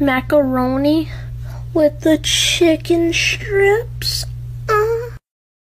macaroni with the chicken strips.